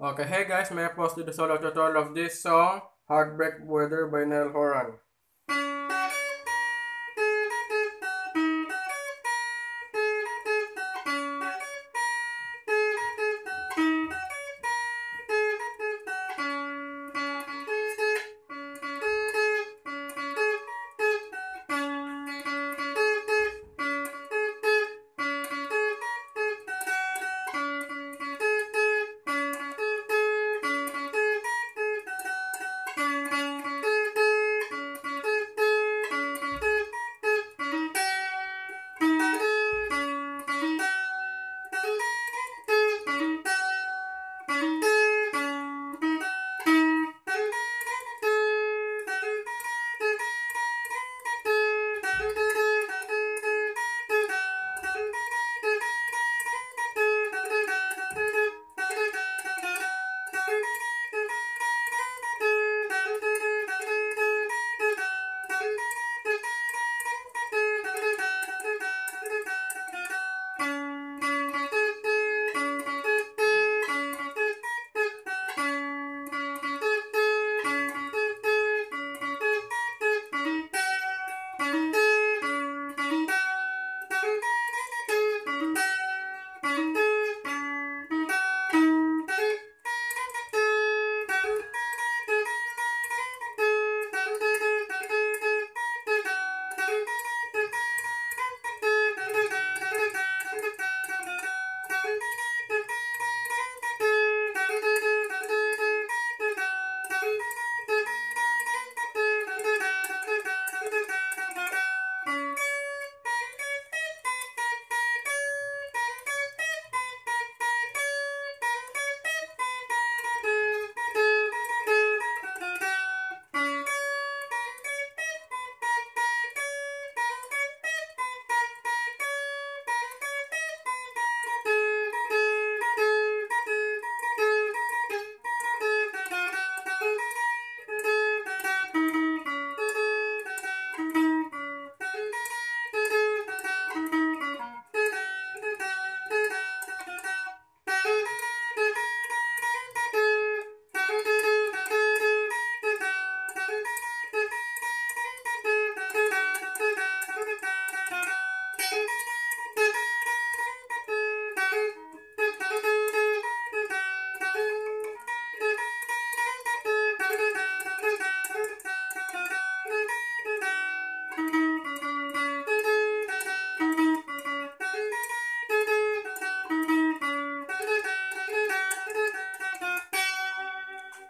Okay, hey guys, may I post the solo tutorial of this song, Heartbreak Weather by Niall Horan.